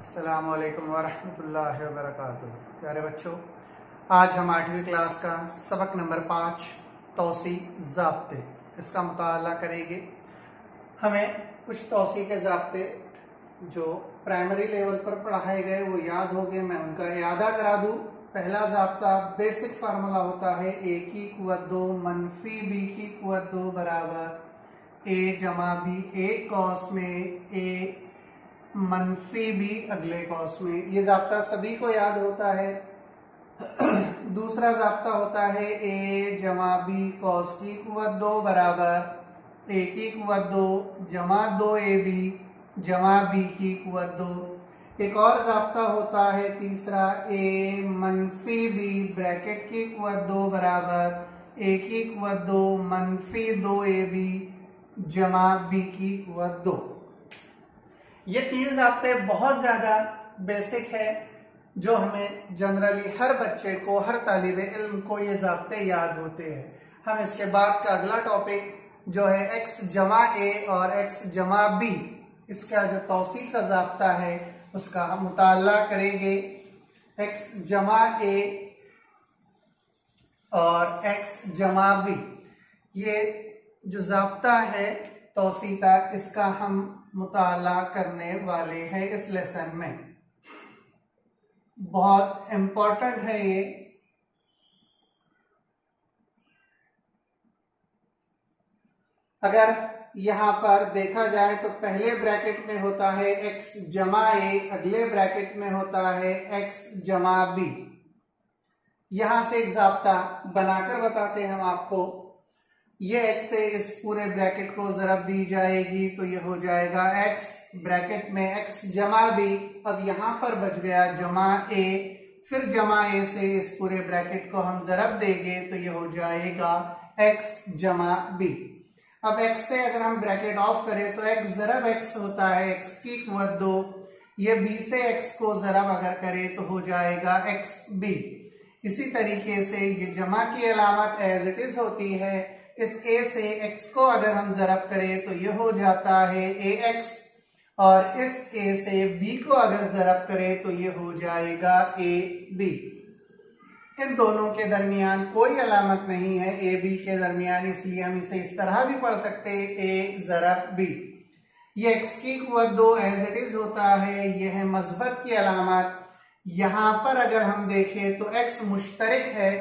असलकम वरहमल वबरक प्यारे बच्चों, आज हम आठवीं क्लास का सबक नंबर पाँच, तोसी जबते, इसका मुताला करेंगे। हमें कुछ तोसी के जबते जो प्राइमरी लेवल पर पढ़ाए गए, वो याद हो गए, मैं उनका यादा करा दूँ। पहला जबता बेसिक फार्मूला होता है ए की कुत दो, मनफी बी की कुत दो बराबर ए जमा बी एक कॉस में ए मनफी भी अगले कॉस में। ये जाप्ता सभी को याद होता है। दूसरा जाप्ता होता है, ए जमा बी कॉस की कुत दो बराबर। ए की कुत दो, जमा दो ए बी, जमा बी की कुत दो। एक और जाप्ता होता है, तीसरा, ए मनफी बी ब्रैकेट की कुत दो बराबर। ए की कुत दो मनफी दो ए बी, जमा बी की कुत दो। ये तीन जबते बहुत ज़्यादा बेसिक है जो हमें जनरली हर बच्चे को, हर तालिब इल्म को ये जबते याद होते हैं। हम इसके बाद का अगला टॉपिक जो है एक्स जमा ए और एक्स जमा बी इसका जो तोसी का जबता है, उसका हम मुताला करेंगे। एक्स जमा ए और एक्स जमा बी ये जो जबता है तोसी इसका हम मुताला करने वाले हैं इस लेसन में। बहुत इंपॉर्टेंट है ये। अगर यहाँ पर देखा जाए तो पहले ब्रैकेट में होता है x जमा ए अगले ब्रैकेट में होता है x जमा बी यहाँ से एक जाब्ता बनाकर बताते हैं हम आपको ये x से इस पूरे ब्रैकेट को जरब दी जाएगी तो ये हो जाएगा x, ब्रैकेट में x जमा बी अब यहाँ पर बच गया जमा a, फिर जमा a से इस पूरे ब्रैकेट को हम जरब देंगे तो ये हो जाएगा x जमा b अब x से अगर हम ब्रैकेट ऑफ़ करें तो x जरब x होता है, x की कुत दो। ये b से x को जरब अगर करें तो हो जाएगा x b इसी तरीके से ये जमा की अलामत एज इट इज़ होती है। इस a से x को अगर हम जरब करें तो यह हो जाता है ए एक्स और इस a से b को अगर जरब करें तो यह हो जाएगा ए बी इन दोनों के दरमियान कोई अलामत नहीं है ए बी के दरमियान, इसलिए हम इसे इस तरह भी पढ़ सकते ए जरब बी ये एक्स की कुत दो एज इट इज़ होता है, यह है मजबत की अलामत। यहाँ पर अगर हम देखें तो एक्स मुश्तरक है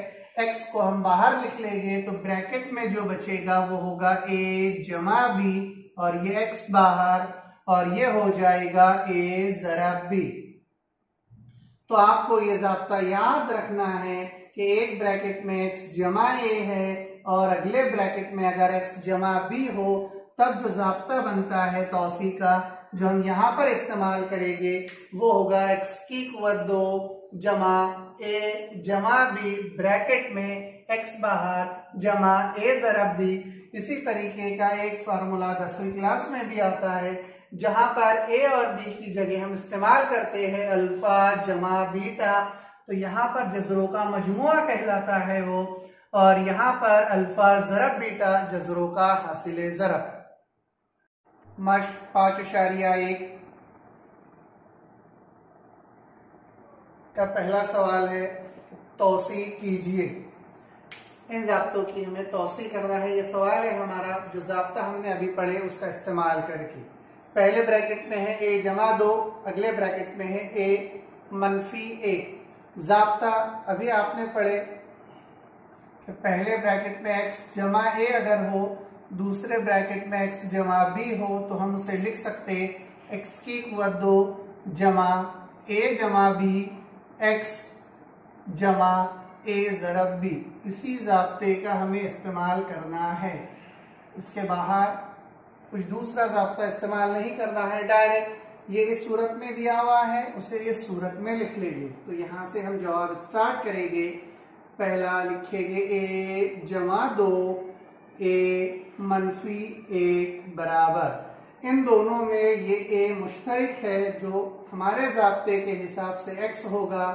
x को हम बाहर लिख लेंगे तो ब्रैकेट में जो बचेगा वो होगा a जमा बी और ये x बाहर और ये हो जाएगा a जरा b. तो आपको ये जबता याद रखना है कि एक ब्रैकेट में x जमा a है और अगले ब्रैकेट में अगर x जमा b हो, तब जो जबता बनता है तोसी का, जो हम यहाँ पर इस्तेमाल करेंगे, वो होगा x की कुत दो जमा ए जमा बी ब्रैकेट में एक्स बाहर, जमा ए जरब बी। इसी तरीके का एक फार्मूला दसवीं क्लास में भी आता है, जहाँ पर ए और बी की जगह हम इस्तेमाल करते हैं अल्फ़ा, जमा, बीटा। तो यहाँ पर जजरों का मजमुआ कहलाता है वो, और यहाँ पर अल्फ़ा, जरब, बीटा जजरों का हासिल जरब मश्क पाँच एक का पहला सवाल है, तोसी कीजिए। इन जब्तों की हमें तोसी करना है। ये सवाल है हमारा, जो जब्ता हमने अभी पढ़े, उसका इस्तेमाल करके। पहले ब्रैकेट में है, ए जमा दो, अगले ब्रैकेट में है, ए मनफी ए। जब्ता अभी आपने पढ़े, कि पहले ब्रैकेट में एक्स जमा ए अगर हो, दूसरे ब्रैकेट में एक्स जमा बी हो तो हम उसे लिख सकते एक्स की कुत दो जमा ए जमा बी एक्स जमा ए ज़रब बी इसी जबते का हमें इस्तेमाल करना है। इसके बाहर कुछ दूसरा जबता इस्तेमाल नहीं करना है, डायरेक्ट ये इस सूरत में दिया हुआ है, उसे इस सूरत में लिख लेंगे। तो यहाँ से हम जवाब स्टार्ट करेंगे। पहला लिखेंगे ए जमा दो ए मनफी एक बराबर। इन दोनों में ये ए मुश्तरक है जो हमारे जबते के हिसाब से एक्स होगा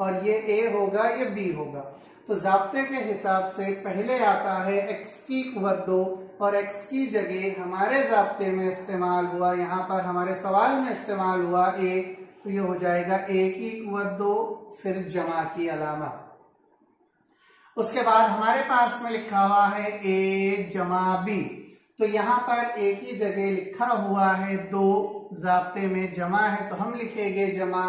और ये ए होगा, ये बी होगा। तो जबते के हिसाब से पहले आता है एक्स की कुत दो और एक्स की जगह हमारे जबते में इस्तेमाल हुआ, यहाँ पर हमारे सवाल में इस्तेमाल हुआ ए तो ये हो जाएगा ए की कुत दो, फिर जमा की अलामा उसके बाद हमारे पास में लिखा हुआ है ए जमा बी तो यहाँ पर एक ही जगह लिखा हुआ है, दो जाब्ते में जमा है तो हम लिखेंगे जमा।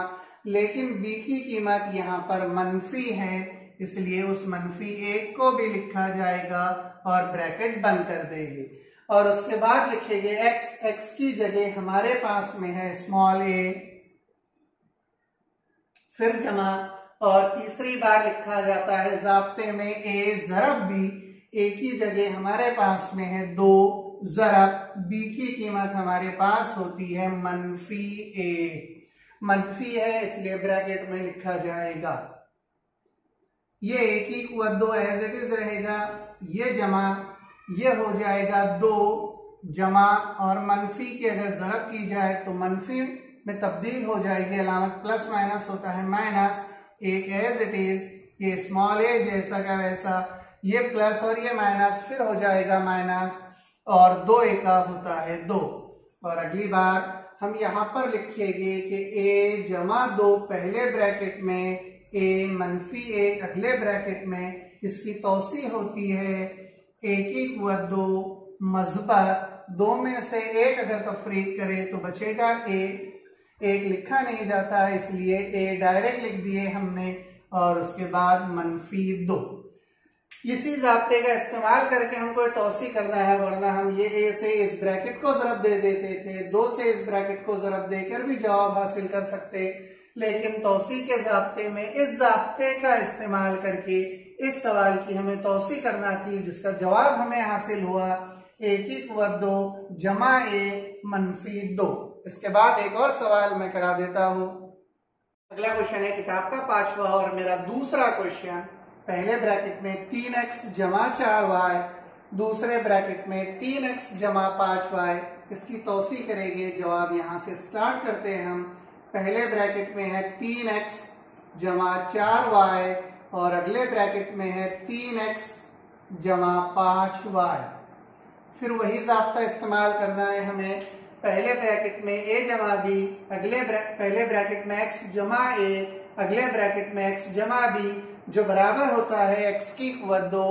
लेकिन बी की कीमत यहाँ पर मनफी है, इसलिए उस मनफी एक को भी लिखा जाएगा और ब्रैकेट बंद कर देंगे। और उसके बाद लिखेंगे एक्स एक्स की जगह हमारे पास में है स्मॉल ए फिर जमा। और तीसरी बार लिखा जाता है जाब्ते में ए जरब बी ए की जगह हमारे पास में है दो जरब बी की कीमत हमारे पास होती है मनफी ए मनफी है, इसलिए ब्रैकेट में लिखा जाएगा। ये ए की कुत दो एज इट इज़ रहेगा, ये जमा, ये हो जाएगा दो जमा, और मनफी की अगर जरब की जाए तो मनफी में तब्दील हो जाएगी, अलामत प्लस माइनस होता है माइनस, एक एज इट इज़ ये स्मॉल ए जैसा का वैसा ये प्लस और ये माइनस, फिर हो जाएगा माइनस, और दो ए का होता है दो। और अगली बार हम यहाँ पर लिखेंगे कि ए जमा दो पहले ब्रैकेट में ए मनफी ए अगले ब्रैकेट में, इसकी तोसी होती है ए की कुत दो मजबा दो में से एक अगर तफरीक करे तो बचेगा ए एक लिखा नहीं जाता, इसलिए ए डायरेक्ट लिख दिए हमने, और उसके बाद मनफी दो। इसी जबते का इस्तेमाल करके हमको तोसी करना है, वरना हम ये ए से इस ब्रैकेट को जरब दे देते थे, दो से इस ब्रैकेट को जरब देकर भी जवाब हासिल कर सकते। लेकिन तोसी के जबते में, इस जबते का इस्तेमाल करके, इस सवाल की हमें तोसी करना थी, जिसका जवाब हमें हासिल हुआ ए की कुत दो जमा ए, मनफी दो। इसके बाद एक और सवाल मैं करा देता हूँ। अगला क्वेश्चन है किताब का पांचवा और मेरा दूसरा क्वेश्चन पहले ब्रैकेट में तीन एक्स जमा चार वाई दूसरे ब्रैकेट में तीन एक्स जमा पाँच वाई इसकी तोसी करेंगे जवाब यहाँ से स्टार्ट करते हैं हम। पहले ब्रैकेट में है तीन एक्स जमा चार वाई और अगले ब्रैकेट में है तीन एक्स जमा पाँच वाई फिर वही जबता इस्तेमाल करना है हमें। पहले ब्रैकेट में ए जमा बी अगले ब्रै, पहले ब्रैकेट में एक्स जमा ए अगले ब्रैकेट में एक्स जमा बी जो बराबर होता है एक्स की कुत दो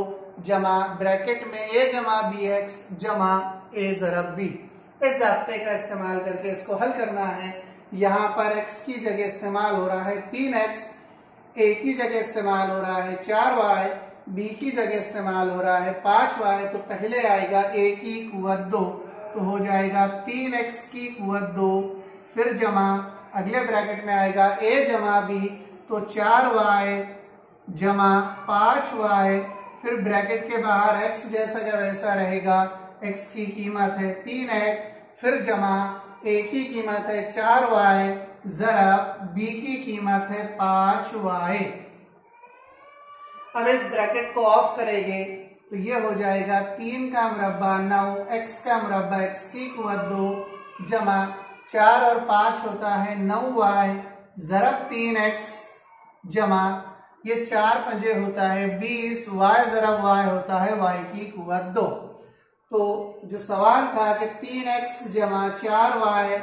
जमा ब्रैकेट में ए जमा बी एक्स जमा ए जरब बी इस जबते का इस्तेमाल करके इसको हल करना है। यहाँ पर एक्स की जगह इस्तेमाल हो रहा है तीन एक्स ए की जगह इस्तेमाल हो रहा है चार वाई बी की जगह इस्तेमाल हो रहा है पाँच वाई तो पहले आएगा ए की कुत दो तो हो जाएगा तीन एक्स की कुत दो, फिर जमा, अगले ब्रैकेट में आएगा ए जमा बी तो चार वाई जमा पाँच वाई फिर ब्रैकेट के बाहर एक्स जैसा का वैसा रहेगा एक्स की कीमत है तीन एक्स फिर जमा ए की कीमत है चार वाई जरा बी की कीमत है पाँच वाई अब इस ब्रैकेट को ऑफ़ करेंगे तो ये हो जाएगा तीन का मुरबा नौ एक्स का मुरबा एक्स की कुत दो, जमा चार और पाँच होता है नौ वाई जरब तीन एक्स जमा ये चार पंजे होता है, बीस वाई जरब वाई होता है वाई की कुत दो। तो जो सवाल था कि तीन एक्स जमा चार वाई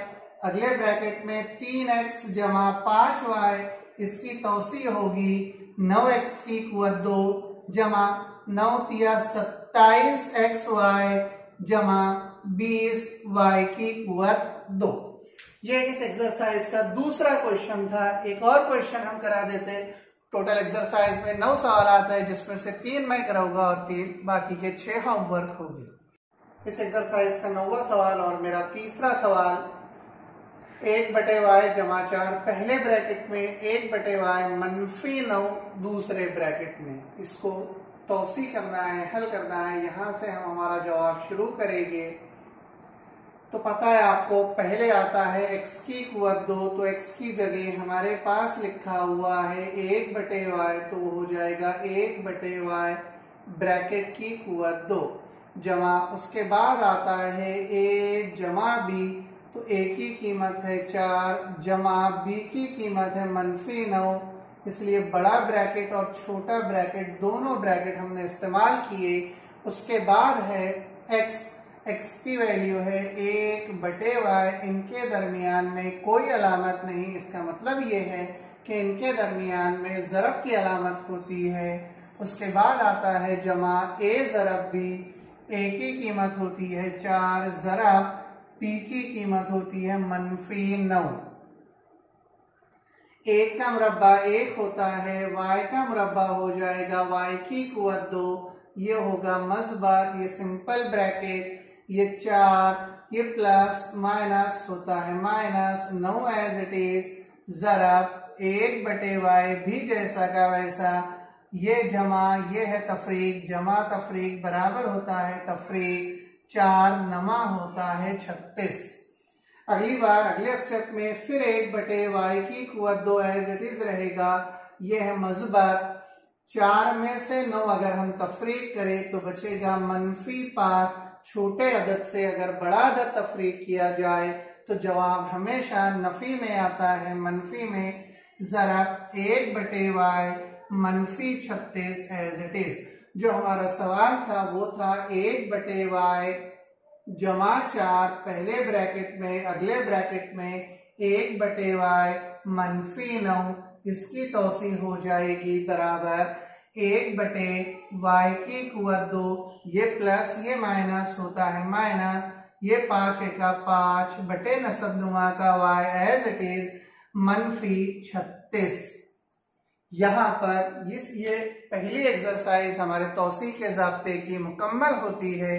अगले ब्रैकेट में तीन एक्स जमा पाँच वाई इसकी तोसी होगी नौ एक्स की कुत दो, जमा नौ तिया सत्ताईस एक्स वाई जमा बीस वाई की कुत दो। ये इस एक्सरसाइज का दूसरा क्वेश्चन था, एक और क्वेश्चन हम करा देते टोटल एक्सरसाइज में नौ सवाल आता है, जिसमें से तीन मैं कराऊँगा और तीन बाकी के छह होमवर्क होंगे। इस एक्सरसाइज का नौवा सवाल और मेरा तीसरा सवाल, एक बटे वाई जमा चार पहले ब्रैकेट में, एक बटे वाई मनफी नौ दूसरे ब्रैकेट में। इसको तोसी करना है, हल करना है, यहाँ से हम हमारा जवाब शुरू करेंगे। तो पता है आपको, पहले आता है x की कुत दो तो x की जगह हमारे पास लिखा हुआ है एक बटे वाई तो हो जाएगा एक बटे वाई ब्रैकेट की कुत दो। जमा, उसके बाद आता है a जमा b तो a की कीमत है चार, जमा b की कीमत है मनफी नौ। इसलिए बड़ा ब्रैकेट और छोटा ब्रैकेट, दोनों ब्रैकेट हमने इस्तेमाल किए। उसके बाद है x x की वैल्यू है एक बटे वाई इनके दरमियान में कोई अलामत नहीं। इसका मतलब ये है कि इनके दरमियान में ज़रब की अलामत होती है। उसके बाद आता है जमा ए ज़रब भी ए की कीमत होती है चार ज़रब पी की कीमत होती है मनफी नौ। एक का मुरबा एक होता है वाई का मुरबा हो जाएगा वाई की कुत दो, ये होगा मजबर, ये सिंपल ब्रैकेट ये चार, ये प्लस माइनस होता है माइनस नौ एज इट इज़ जरब एक बटे वाई भी जैसा का वैसा, ये जमा, ये है तफरीक, जमा तफरीक बराबर होता है तफरीक, चार नमा होता है छत्तीस। अगली बार, अगले स्टेप में फिर एक बटे वाई की कुत दो एज इट इज़ रहेगा यह है मजबर चार में से नौ अगर हम तफरीक करें तो बचेगा मनफी पाँच छोटे अदद से अगर बड़ा अदद तफरीक किया जाए तो जवाब हमेशा नफी में आता है, मनफी में जरा एक बटे वाई मनफी छत्तीस एज इट इज़ जो हमारा सवाल था, वो था एक बटे वाई जमा चार, पहले ब्रैकेट में, अगले ब्रैकेट में एक बटे वाई मनफी नौ, इसकी तोसी हो जाएगी बराबर एक बटे वाई की कुत दो, ये प्लस ये माइनस होता है माइनस ये पाँच का पाँच बटे नसब नुमा का वाई एज इट इज़ मनफी छत्तीस। यहाँ पर इस ये पहली एक्सरसाइज हमारे तोसी के जबते की मुकम्मल होती है।